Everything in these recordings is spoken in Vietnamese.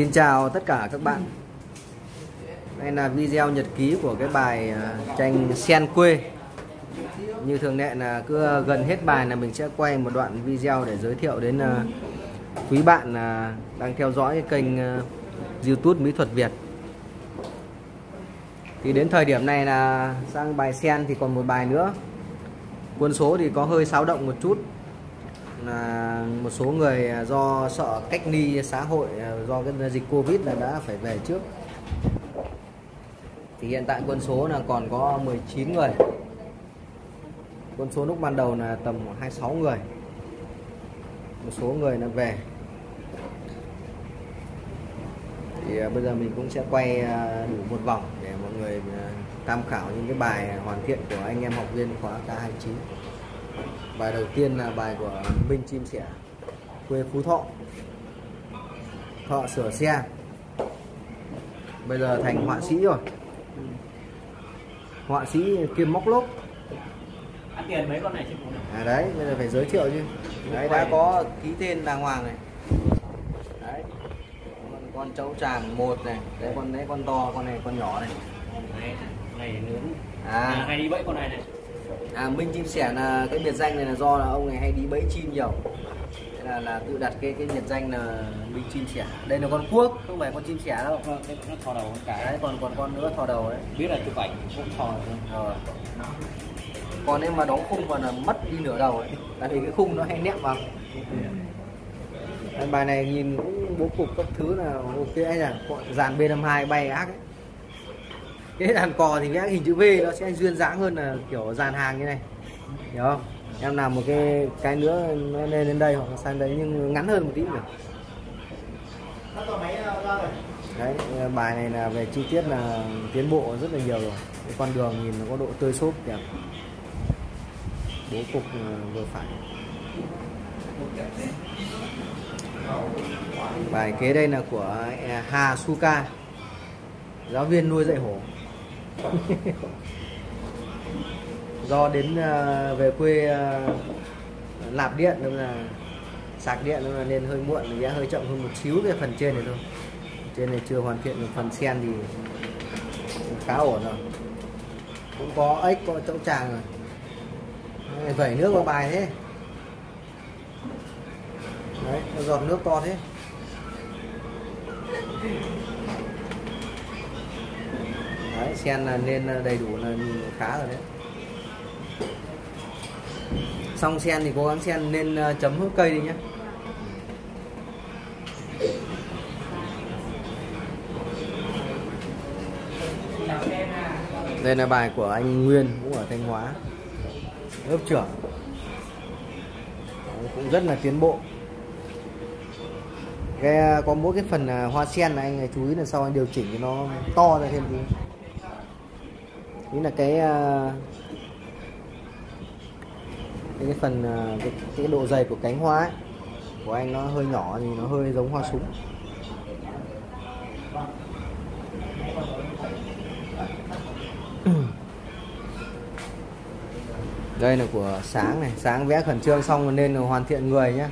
Xin chào tất cả các bạn. Đây là video nhật ký của cái bài à, tranh sen quê. Như thường lệ là cứ à, gần hết bài là mình sẽ quay một đoạn video để giới thiệu đến à, quý bạn đang theo dõi cái kênh youtube Mỹ thuật Việt. Thì đến thời điểm này là sang bài sen thì còn một bài nữa. Quân số thì có hơi xáo động một chút là một số người à, do sợ cách ly xã hội à, do cái dịch Covid là đã phải về trước. Thì hiện tại quân số là còn có 19 người. Quân số lúc ban đầu là tầm 26 người. Một số người là về. Thì à, bây giờ mình cũng sẽ quay đủ một vòng để mọi người tham khảo những cái bài hoàn thiện của anh em học viên khóa K29 bài đầu tiên là bài của Minh Chim Sẻ quê Phú Thọ. Thọ sửa xe. Bây giờ thành họa sĩ rồi. Họa sĩ kim móc lốp. Ăn tiền mấy con này chứ à đấy bây giờ phải giới thiệu chứ. Đấy đã có ký tên đàng hoàng này. Đấy. Con, cháu tràng một này đấy con đấy con to con này con nhỏ này. Này này nướng. À, à hay đi bẫy con này này à Minh chim sẻ là cái biệt danh này là do là ông này hay đi bẫy chim nhiều. Thế là là tự đặt cái cái biệt danh là Minh chim sẻ đây là con cuốc không phải con chim sẻ đâu. Vâng, cái nó thò đầu con cái. Đấy còn còn con nữa thò đầu đấy. Biết là chụp ảnh cũng thò rồi. Còn em mà đóng khung mà là mất đi nửa đầu ấy. Tại vì cái khung nó hay nẹp vào. Đấy, bài này nhìn cũng bố cục các thứ là ok là dàn B52 bay ác ấy cái đàn cò thì vẽ hình chữ V nó sẽ duyên dáng hơn là kiểu dàn hàng như này. Hiểu không? Em làm một cái cái nữa nó lên đến đây hoặc là sang đấy nhưng ngắn hơn một tí nữa đấy, bài này là về chi tiết là tiến bộ rất là nhiều rồi. Cái con đường nhìn nó có độ tươi xốp đẹp. Bố cục ờ, vừa phải. Bài kế đây là của ờ, Hà Suka, giáo viên nuôi dạy hổ. do đến uh, về quê ờ, lạp điện nên là sạc điện nên là nên hơi muộn thì hơi chậm hơn một xíu cái phần trên này thôi. Trên này chưa hoàn thiện được phần sen thì khá ổn rồi. Cũng có ếch có chỗ tràng rồi. Vẩy nước vào bài thế. Đấy nó giọt nước to thế đấy sen là nên ờ, đầy đủ là khá rồi đấy. Xong sen thì cố gắng sen nên ờ, chấm hút cây đi nhé đây là bài của anh Nguyên, cũng ở Thanh Hóa. Lớp trưởng. Cũng rất là tiến bộ. Cái ờ, có mỗi cái phần hoa sen này anh chú ý là sau anh điều chỉnh cho nó to ra thêm tí ý là cái ờ, cái, cái phần ờ, cái, cái độ dày của cánh hoa ấy, của anh nó hơi nhỏ thì nó hơi giống hoa súng. Đây là của sáng này. Sáng vẽ khẩn trương xong rồi nên là hoàn thiện người nhé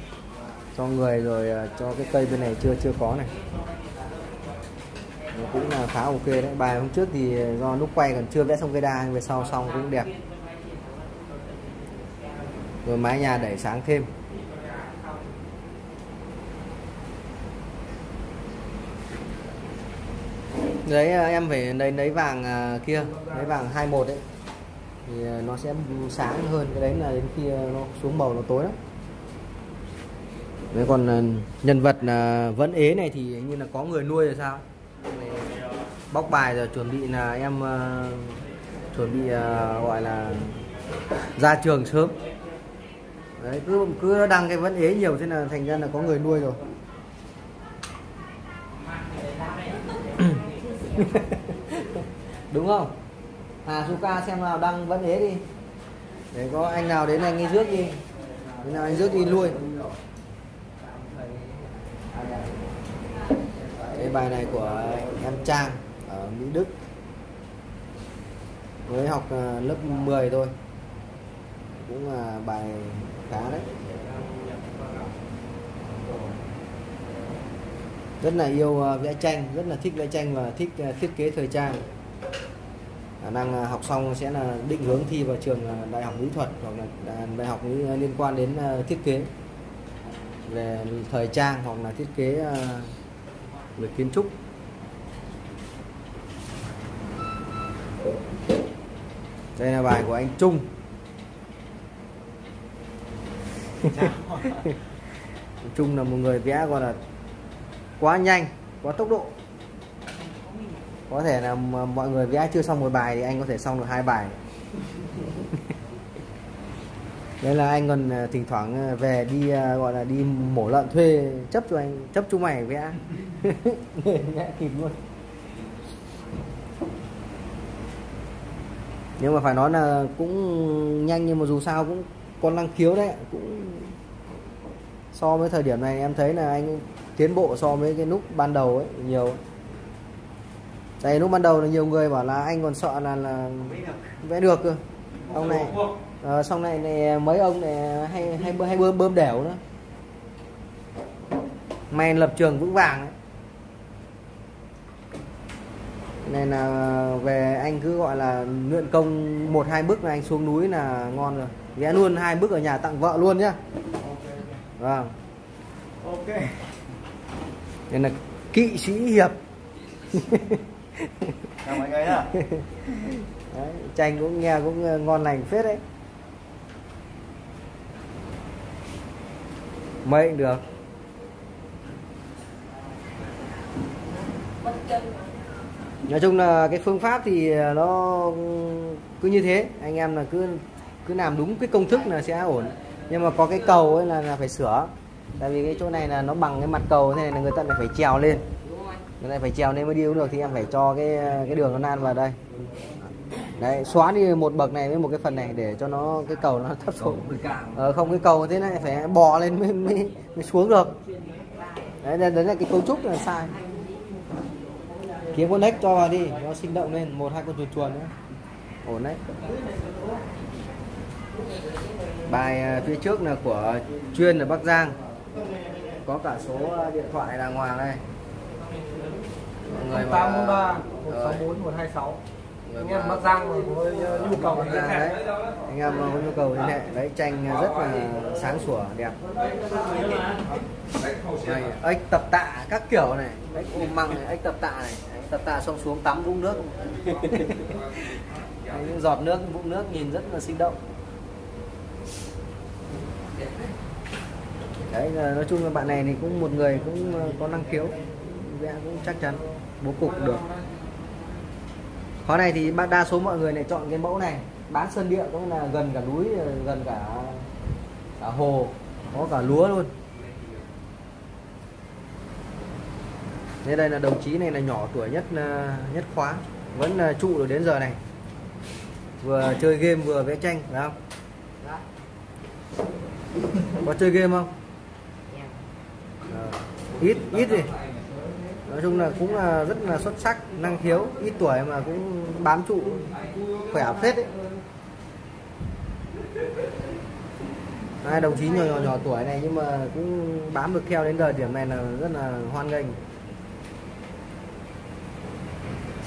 cho người rồi ờ, cho cái cây bên này chưa chưa có này cũng là khá ok đấy. Bài hôm trước thì ờ, do lúc quay còn chưa vẽ xong cây đa về sau xong cũng đẹp. Rồi mái nhà đẩy sáng thêm. Đấy ờ, em phải lấy lấy vàng ờ, kia, lấy vàng 21 đấy. Thì nó sẽ sáng hơn cái đấy là đến khi nó xuống màu nó tối lắm. Đấy, còn nhân vật là vẫn ế này thì như là có người nuôi rồi sao? Bóc bài rồi chuẩn bị là em ờ, chuẩn bị ờ, gọi là ra trường sớm. Đấy, cứ cứ đăng cái vẫn ế nhiều thế là thành ra là có người nuôi rồi. Đúng không? Hà Suka xem nào, đăng vẫn ế đi. Để có anh nào đến anh ấy rước đi. Thế nào anh rước đi nuôi. Cái bài này của em Trang ở Mỹ Đức. Mới học ờ, lớp 10 thôi. Cũng là bài khá đấy. Rất là yêu ờ, vẽ tranh, rất là thích vẽ tranh và thích ờ, thiết kế thời trang. Khả năng học xong sẽ là định hướng thi vào trường đại học mỹ thuật hoặc là đại học liên quan đến thiết kế. Về thời trang hoặc là thiết kế về kiến trúc. Đây là bài của anh Trung. Trung là một người vẽ gọi là quá nhanh quá tốc độ. Có thể là mọi người vẽ chưa xong một bài thì anh có thể xong được hai bài. Đây là anh còn à, thỉnh thoảng à, về đi à, gọi là đi mổ lợn thuê chấp cho anh chấp chú mày vẽ. Vẽ kịp luôn nếu mà phải nói là cũng nhanh nhưng mà dù sao cũng còn năng khiếu đấy cũng so với thời điểm này em thấy là anh tiến bộ so với cái lúc ban đầu ấy nhiều. Tại Đây lúc ban đầu là nhiều người bảo là anh còn sợ là là vẽ được cơ. Ông này ờ, à, sau này này mấy ông này hay hay hay bơm bơm đẻo nữa. Mày lập trường vững vàng ấy. Này là về anh cứ gọi là luyện công một hai bước là anh xuống núi là ngon rồi. Vẽ luôn hai bước ở nhà tặng vợ luôn nhá. Vâng. Ok. Nên là kỵ sĩ hiệp. Chào mọi người nhá. Đấy, tranh cũng nghe cũng ờ, ngon lành phết đấy. Mấy cũng được nói chung là cái phương pháp thì à, nó cứ như thế. Anh em là cứ cứ làm đúng cái công thức là sẽ ổn. Nhưng mà có cái cầu ấy là, là phải sửa. Tại vì cái chỗ này là nó bằng cái mặt cầu thế này là người ta lại phải trèo lên. Người ta phải trèo lên mới đi cũng được. Thì em phải cho cái à, cái đường nó nan vào đây. Đấy xóa đi một bậc này với một cái phần này để cho nó cái cầu nó thấp xuống. Ờ, không cái cầu thế này phải bò lên mới, mới, mới xuống được. Đấy, đấy đấy là cái cấu trúc là sai kiếm con ếch cho vào đi nó sinh động lên một hai con chuồn chuồn nữa. Ổn đấy. Bài à, phía trước là của chuyên ở Bắc Giang. Có cả số à, điện thoại đàng hoàng đây. Mọi người mà- 843 Rồi. 164 126 Người anh em Bắc Giang có ờ, nhu cầu À, đấy. anh em có nhu cầu liên hệ. Đấy tranh rất là sáng sủa đẹp. Này, ếch tập tạ các kiểu này. Ếch ôm măng này ếch tập tạ này Tập tạ xong xuống tắm vũng nước. Những giọt nước vũng nước nhìn rất là sinh động. Đấy là nói chung là bạn này thì cũng một người cũng ờ, có năng khiếu vẽ cũng chắc chắn bố cục được. Khó này thì đa số mọi người này chọn cái mẫu này bán sơn địa cũng là gần cả núi ờ, gần cả cả hồ có cả lúa luôn thế đây là đồng chí này là nhỏ tuổi nhất ờ, nhất khóa. Vẫn là trụ được đến giờ này. Vừa chơi game vừa vẽ tranh phải không? Có chơi game không? Ờ, ít ít gì? Nói chung là cũng là rất là xuất sắc năng khiếu ít tuổi mà cũng bám trụ khỏe phết đấy hai đồng chí nhỏ nhỏ nhỏ tuổi này nhưng mà cũng bám được theo đến thời điểm này là rất là hoan nghênh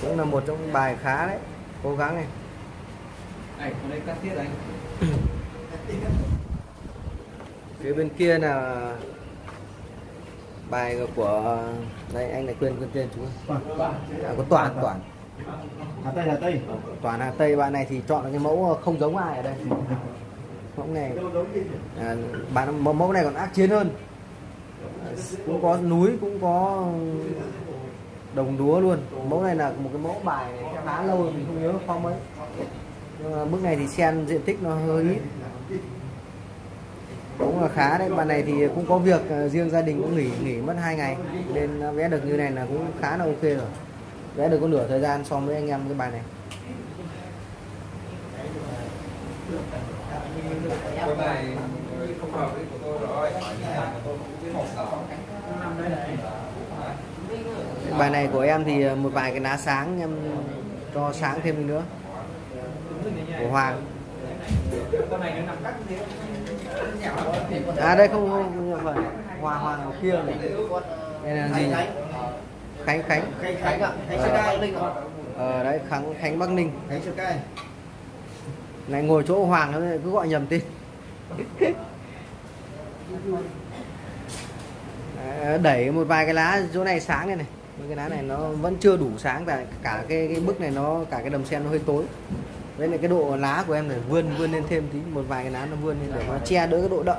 cũng là một trong bài khá đấy. Cố gắng này. Anh có đây cắt tiết anh. phía bên kia là bài của đây anh lại quên quên tên chú à, có toàn toàn. Hà Tây Hà Tây. Toàn Hà Tây bạn này thì chọn cái mẫu không giống ai ở đây. Mẫu này. À, bạn mẫu mẫu này còn ác chiến hơn. Cũng có núi cũng có đồng đúa luôn. Mẫu này là một cái mẫu bài khá lâu rồi, mình không nhớ phong ấy. Nhưng mà mức này thì sen diện tích nó hơi ít. Cũng là khá đấy, bạn này thì cũng có việc à, riêng gia đình cũng nghỉ nghỉ mất hai ngày. Nên vẽ được như này là cũng khá là ok rồi. Vẽ được có nửa thời gian so với anh em cái bài này. Cái không hợp với của tôi rồi bài này của em thì ờ, một vài cái lá sáng em cho sáng thêm đi nữa. Của Hoàng. À đây không không, không phải. Hoàng Hoàng ở kia này. Đây là gì nhỉ? Khánh Khánh. Khánh Khánh ạ, Khánh Sơn Cai Linh ạ. ờ đấy Khánh Khánh Bắc Ninh. Khánh Sơn Cai. lại ngồi chỗ Hoàng nó cứ gọi nhầm tên. Ờ, đẩy một vài cái lá chỗ này sáng này này. Mấy cái lá này nó vẫn chưa đủ sáng và cả cái cái bức này nó, cả cái đầm sen nó hơi tối. Với lại cái độ lá của em này vươn vươn lên thêm tí, một vài cái lá nó vươn lên để nó che đỡ cái độ đậm.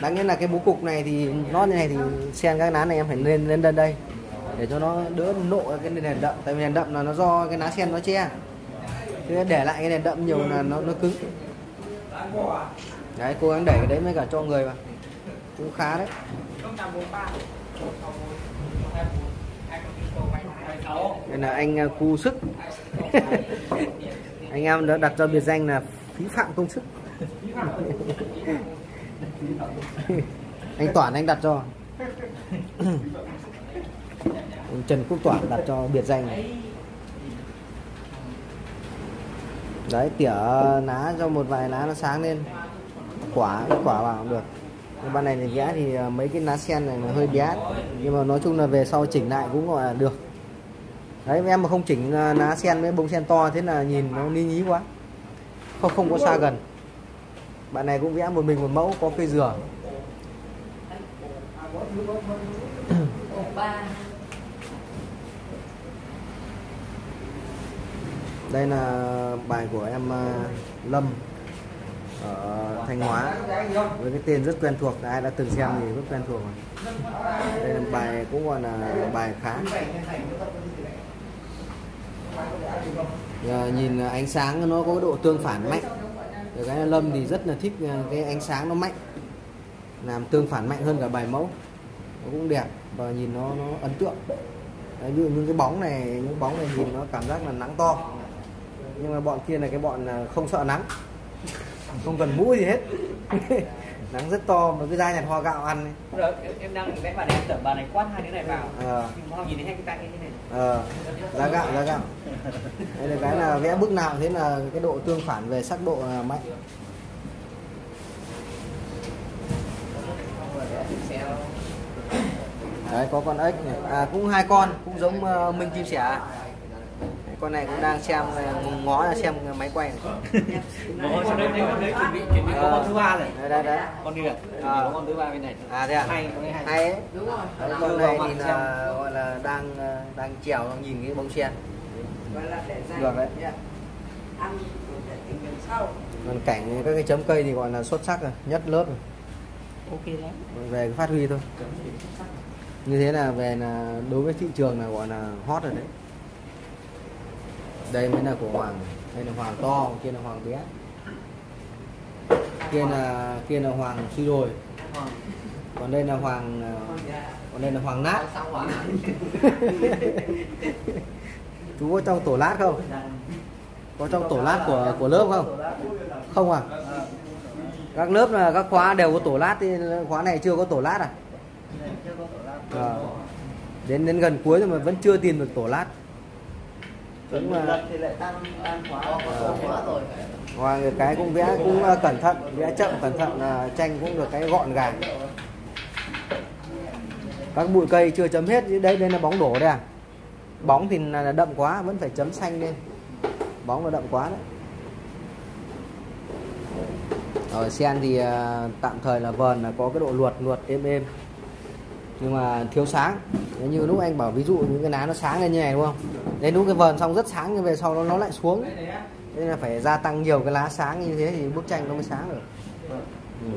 Đáng nghĩa là cái bố cục này thì, nó như này thì sen các lá này em phải lên lên đây đây, để cho nó đỡ nộ cái nền đậm. Tại vì nền đậm là nó do cái lá sen nó che. Thế để lại cái nền đậm nhiều là nó nó cứng. Đấy, cố gắng đẩy cái đấy mới cả cho người vào. Cũng khá đấy đây là anh cu sức. Anh em đã đặt cho biệt danh là phí phạm công sức. Anh Toản anh đặt cho. Trần Quốc Toản đặt cho biệt danh. Này. đấy tỉa lá cho một vài lá nó sáng lên. Quả quả vào cũng được ban này thì vẽ thì mấy cái lá sen này nó hơi bé. Nhưng mà nói chung là về sau chỉnh lại cũng gọi là được. Đấy, em mà không chỉnh à, lá sen với bông sen to thế là nhìn nó ni nhí quá. Không không có xa gần. Bạn này cũng vẽ một mình một mẫu, có cây dừa. Đây là bài của em à, Lâm ở Thanh Hóa. Với cái tên rất quen thuộc ai đã từng xem thì rất quen thuộc rồi. đây là bài cũng gọi là bài khá. Giờ nhìn ánh sáng nó có độ tương phản mạnh. Rồi cái Lâm thì rất là thích à, cái ánh sáng nó mạnh. Làm tương phản mạnh hơn cả bài mẫu. Nó cũng đẹp và nhìn nó nó ấn tượng. Đấy, ví dụ những cái bóng này những bóng này nhìn nó cảm giác là nắng to. Nhưng mà bọn kia là cái bọn à, không sợ nắng không cần mũ gì hết. Nắng rất to mà cứ ra nhặt hoa gạo ăn ấy. Rồi, em, em đang vẽ bạn này em tưởng bà này quát hai đứa này vào. Ờ. nhưng mà nhìn thấy hai cái tay như thế này. Ờ giá gạo giá gạo. Đây là cái là vẽ bức nào thế là cái độ tương phản về sắc độ là mạnh. Đấy có con ếch này. À cũng hai con cũng giống ờ, minh chim sẻ con này cũng đang xem ờ, ngó là xem máy quay này. Rồi, sau đấy chuẩn bị chuẩn bị có con thứ ba rồi. đây đây đấy. Con kia À. có con thứ ba bên này. À thế à? Hay con hay. Hay ấy. Đúng rồi. Đấy, con này thì là gọi là đang ờ, đang trèo nhìn cái bông sen được đấy. còn cảnh các cái chấm cây thì gọi là xuất sắc rồi nhất lớp rồi. Ok đấy về cái phát huy thôi. Như thế là về là đối với thị trường là gọi là hot rồi đấy đây mới là của hoàng. Đây là hoàng to kia là hoàng bé. Kia là kia là hoàng suy đồi còn đây là hoàng còn đây là hoàng nát. Chú có trong tổ lát không? Có trong tổ lát của của lớp không? Không à? Các lớp là các khóa đều có tổ lát thì khóa này chưa có tổ lát à? Ờ. đến đến gần cuối rồi mà vẫn chưa tìm được tổ lát cũng mà thì lại tăng tăng quá quá rồi. Ngoài người cái cũng vẽ cũng ờ, cẩn thận vẽ chậm cẩn thận là tranh cũng được cái gọn gàng. Các bụi cây chưa chấm hết chứ đây đây là bóng đổ đây à? Bóng thì là là đậm quá vẫn phải chấm xanh lên. Bóng là đậm quá đấy. Ở sen thì à, tạm thời là vờn là có cái độ luột luột êm êm nhưng mà thiếu sáng. Nếu như lúc anh bảo ví dụ những cái lá nó sáng lên như này, đúng không? Đến lúc cái vờn xong rất sáng, nhưng về sau nó nó lại xuống. Nên là phải gia tăng nhiều cái lá sáng như thế thì bức tranh nó mới sáng được. Ừ.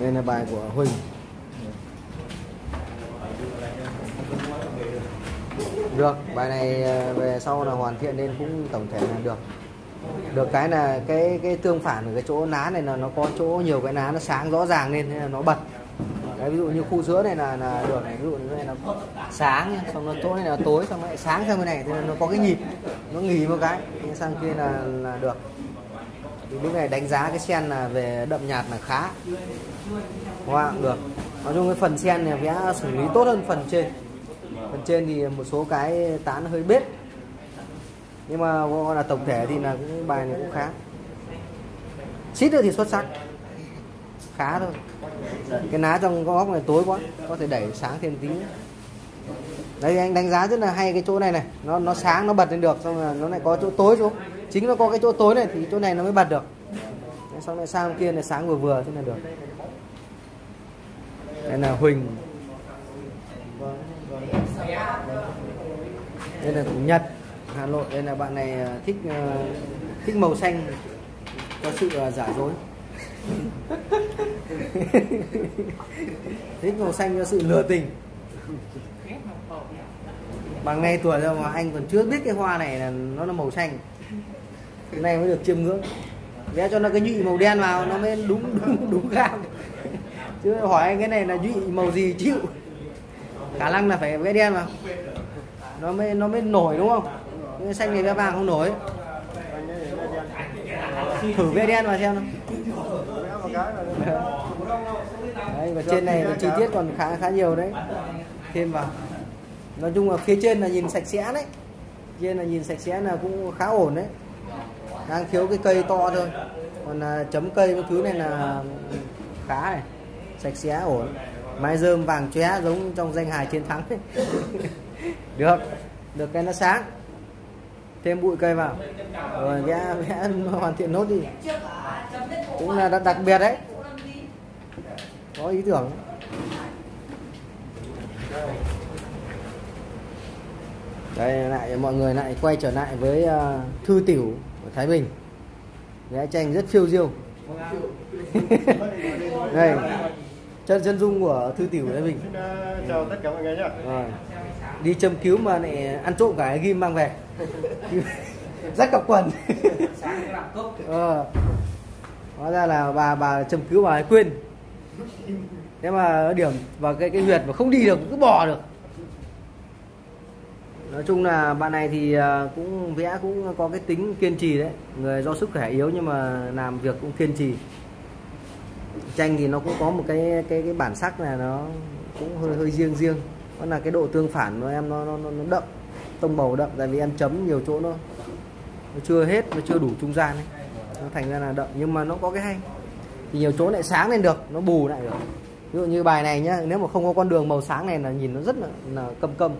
đây là bài của Huỳnh. Được, bài này ờ, về sau là hoàn thiện nên cũng tổng thể là được được cái là cái cái tương phản ở cái chỗ lá này là nó có chỗ nhiều cái lá nó sáng rõ ràng lên nên là nó bật. Đấy, ví dụ như khu giữa này là là được này ví dụ như này nó sáng xong nó chỗ này là tối xong lại sáng sang bên này thì nó có cái nhịp nó nghỉ một cái nhưng sang kia là là được. Thì lúc này đánh giá cái sen là về đậm nhạt là khá. Hoa cũng được. Nói chung cái phần sen này vẽ xử lý tốt hơn phần trên. Phần trên thì một số cái tán hơi bết nhưng mà gọi là tổng thể thì là cũng bài này cũng khá. Xít nữa thì xuất sắc. Khá thôi. Cái lá trong góc này tối quá có thể đẩy sáng thêm tí. Nữa. đây anh đánh giá rất là hay cái chỗ này này. Nó nó sáng nó bật lên được xong rồi nó lại có chỗ tối xuống. Chính nó có cái chỗ tối này thì chỗ này nó mới bật được. Đấy, xong lại sang kia này sáng vừa vừa thế là được. Đây là huỳnh. Đây là nhật hà nội, đây là bạn này à, thích à, thích màu xanh, có sự à, giả dối. Thích màu xanh cho sự lừa tình. Bằng ngay tuổi rồi mà anh còn chưa biết cái hoa này là nó là màu xanh. Cái này mới được chiêm ngưỡng. Vẽ cho nó cái nhụy màu đen vào, nó mới đúng đúng đúng gam. Chứ hỏi anh cái này là nhụy màu gì chịu? Khả năng là phải vẽ đen vào. Nó mới nó mới nổi, đúng không? Nhưng xanh này ra vàng không nổi. Thử ve đen vào xem nào. Đấy, và trên này chi tiết còn khá khá nhiều đấy. Thêm vào. Nói chung là phía trên là nhìn sạch sẽ đấy. Trên là nhìn sạch sẽ là cũng khá ổn đấy. Đang thiếu cái cây to thôi. Còn là chấm cây cái thứ này là khá này. Sạch sẽ, ổn. Mái rơm vàng chóe giống trong danh hài chiến thắng được. Được cái nó sáng thêm bụi cây vào. Rồi vẽ vẽ hoàn thiện nốt đi. Cũng là đặc, đặc biệt đấy. Có ý tưởng. Đây lại mọi người lại quay trở lại với uh, thư tiểu của Thái Bình. Vẽ tranh rất phiêu diêu. Đây chân chân dung của thư tiểu Thái Bình. Uh, chào tất cả mọi người nhé. đi châm cứu mà lại ăn trộm cả cái ghim mang về rất cọc quần. Ờ. hóa ra là bà bà châm cứu bà ấy quên. Thế mà điểm vào cái cái huyệt mà không đi được cứ bò được. Nói chung là bạn này thì à, cũng vẽ cũng có cái tính kiên trì đấy. Người do sức khỏe yếu nhưng mà làm việc cũng kiên trì. Tranh thì nó cũng có một cái cái cái bản sắc này nó cũng hơi hơi riêng riêng. Đó là cái độ tương phản của em nó nó nó, nó đậm tông màu đậm tại vì em chấm nhiều chỗ nó nó chưa hết nó chưa đủ trung gian ấy. Nó thành ra là đậm nhưng mà nó có cái hay. Thì nhiều chỗ lại sáng lên được nó bù lại được. Ví dụ như bài này nhá nếu mà không có con đường màu sáng này là nhìn nó rất là, là câm câm.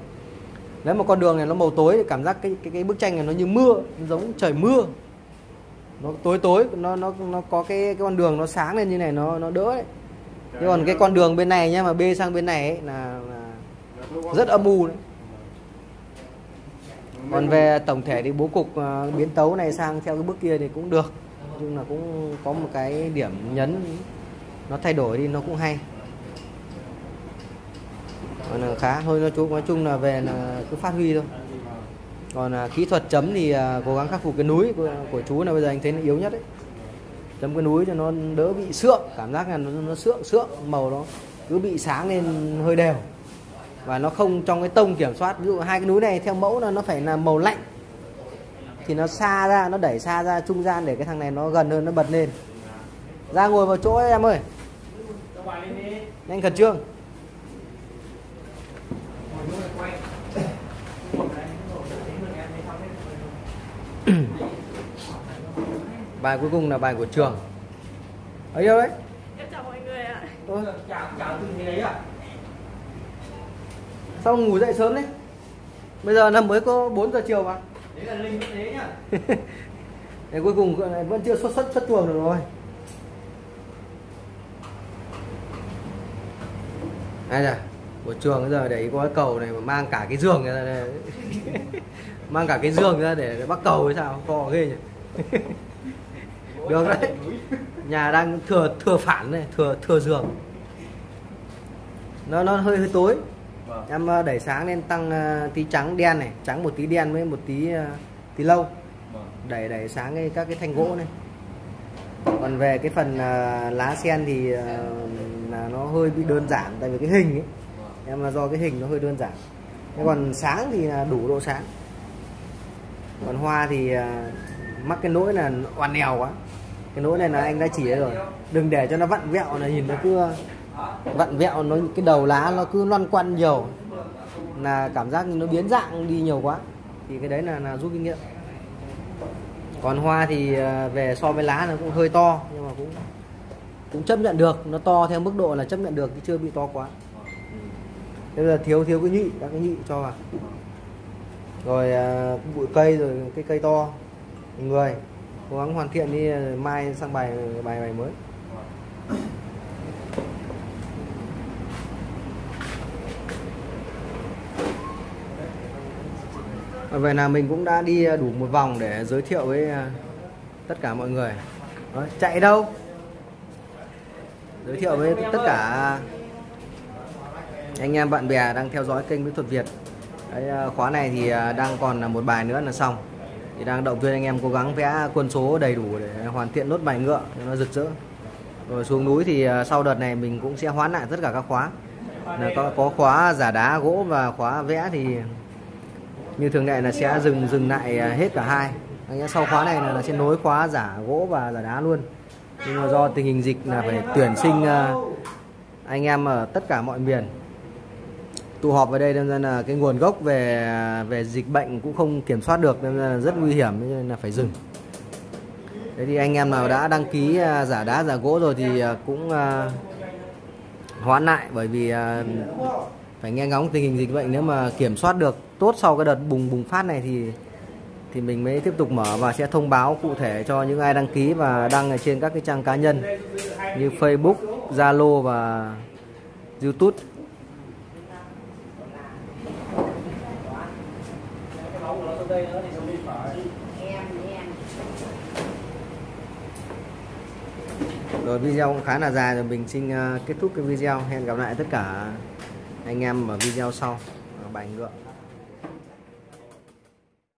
Nếu mà con đường này nó màu tối thì cảm giác cái cái, cái bức tranh này nó như mưa nó giống trời mưa. Nó tối tối nó nó nó có cái, cái con đường nó sáng lên như này nó nó đỡ đấy thế còn cái con đường bên này nhá mà bê sang bên này ấy, là, là rất âm u đấy còn về tổng thể thì bố cục ờ, biến tấu này sang theo cái bước kia thì cũng được. Nhưng chung là cũng có một cái điểm nhấn nó thay đổi đi nó cũng hay. Còn là khá thôi nói chung nói chung là về là cứ phát huy thôi. Còn à, kỹ thuật chấm thì à, cố gắng khắc phục cái núi của, của chú là bây giờ anh thấy nó yếu nhất đấy. Chấm cái núi cho nó đỡ bị sượng cảm giác là nó, nó sượng sượng màu nó cứ bị sáng lên hơi đều và nó không trong cái tông kiểm soát. Ví dụ hai cái núi này theo mẫu là nó phải là màu lạnh. Thì nó xa ra nó đẩy xa ra trung gian để cái thằng này nó gần hơn nó bật lên. Ra ngồi vào chỗ ấy, em ơi. Nhanh khẩn trương. Bài cuối cùng là bài của trường. Ấy đâu đấy? Em chào mọi người ạ. Chào chào từ thế đấy à sao ngủ dậy sớm đấy bây giờ là mới có 4 giờ chiều mà. Đấy là linh thế nhá. Để cuối cùng lại vẫn chưa xuất xuất xuất chuồng được rồi. Ai da của trường bây giờ để ý có cái cầu này mà mang cả cái giường ra đây. mang cả cái giường ra để, để bắt cầu hay sao? To ghê nhỉ. Được đấy. nhà đang thừa thừa phản này thừa thừa giường. Nó nó hơi hơi tối em ờ, đẩy sáng lên tăng ờ, tí trắng đen này trắng một tí đen với một tí ờ, tí lâu. Đẩy đẩy sáng cái các cái thanh gỗ này. Còn về cái phần lá sen thì là nó hơi bị đơn giản tại vì cái hình ấy. Em là do cái hình nó hơi đơn giản. Thế còn sáng thì là đủ độ sáng. Còn hoa thì mắc cái lỗi là oằn nèo quá. Cái lỗi này là anh đã chỉ rồi. Đừng để cho nó vặn vẹo là nhìn nó cứ vặn vẹo nó cái đầu lá nó cứ loăn quăn nhiều. Là cảm giác như nó biến dạng đi nhiều quá. Thì cái đấy là, là rút kinh nghiệm. Còn hoa thì à, về so với lá nó cũng hơi to nhưng mà cũng cũng chấp nhận được. Nó to theo mức độ là chấp nhận được chứ chưa bị to quá. Thế là thiếu thiếu cái nhị các cái nhị cho vào. Rồi à, bụi cây rồi cái cây to. Người cố gắng hoàn thiện đi à, mai sang bài bài bài mới. Và vậy là mình cũng đã đi à, đủ một vòng để giới thiệu với à, tất cả mọi người. Đó, chạy đâu? Giới thiệu với tất cả anh em bạn bè đang theo dõi kênh Mỹ thuật Việt. Đấy, à, khóa này thì đang còn là một bài nữa là xong. Thì đang động viên anh em cố gắng vẽ quân số đầy đủ để hoàn thiện nốt bài ngựa cho nó rực rỡ. Rồi xuống núi thì sau đợt này mình cũng sẽ hoán lại tất cả các khóa. Là có, có khóa giả đá gỗ và khóa vẽ thì như thường lệ là sẽ dừng dừng lại à, hết cả hai. Anh em sau khóa này là, là sẽ nối khóa giả gỗ và giả đá luôn. Nhưng mà do tình hình dịch là phải tuyển sinh à, anh em ở tất cả mọi miền. Tụ họp ở đây nên là cái nguồn gốc về à, về dịch bệnh cũng không kiểm soát được nên là rất nguy hiểm nên là phải dừng. Thế thì anh em nào đã đăng ký giả đá giả gỗ rồi thì cũng hoãn lại bởi vì phải nghe ngóng tình hình dịch bệnh nếu mà kiểm soát được tốt sau cái đợt bùng bùng phát này thì thì mình mới tiếp tục mở và sẽ thông báo cụ thể cho những ai đăng ký và đăng ở trên các cái trang cá nhân như Facebook, Zalo và YouTube. Rồi video cũng khá là dài rồi mình xin ờ, kết thúc cái video. Hẹn gặp lại tất cả anh em ở video sau. Bài ngựa.